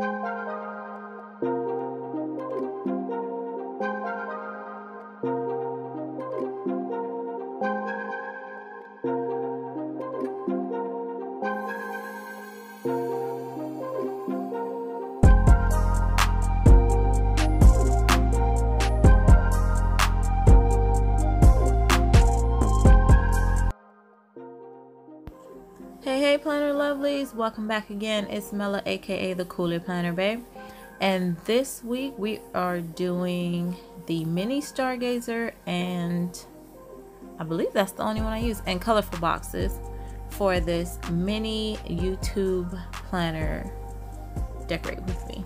Hey, lovelies, welcome back again. It's Mela, aka the Coolie Planner Babe, and this week we are doing the mini stargazer, and I believe that's the only one I use, and colorful boxes for this mini YouTube planner. Decorate with me.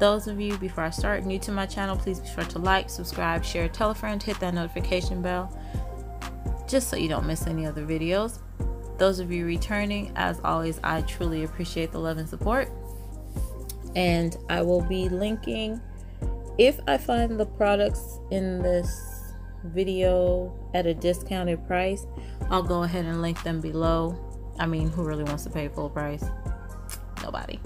Those of you, before I start, new to my channel, please be sure to like, subscribe, share, tell a friend, hit that notification bell, just so you don't miss any other videos. Those of you returning, as always, I truly appreciate the love and support. And I will be linking, if I find the products in this video at a discounted price, I'll go ahead and link them below. I mean, who really wants to pay full price? Nobody.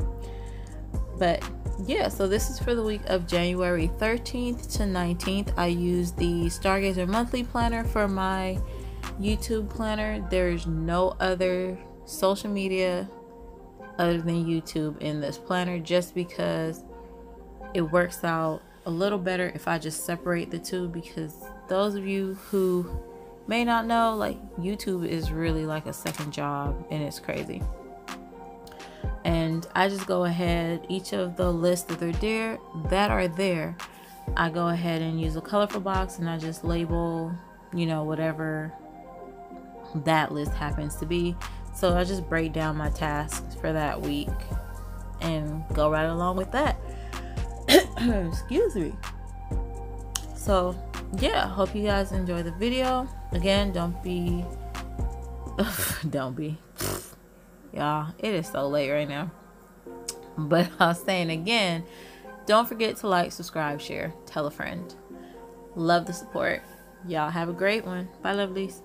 But yeah, so this is for the week of January 13th to 19th. I use the Stargazer monthly planner for my YouTube planner. There's no other social media other than YouTube in this planner just because it works out a little better if I just separate the two because those of you who may not know like YouTube is really like a second job and it's crazy. And I just go ahead each of the lists that are there that are there I go ahead and use a colorful box and I just label you know whatever that list happens to be. So I just break down my tasks for that week and go right along with that. Excuse me. So, yeah, hope you guys enjoy the video. Again, don't be don't be y'all, it is so late right now. But I was saying again, don't forget to like, subscribe, share, tell a friend. Love the support. Y'all have a great one. Bye, lovelies.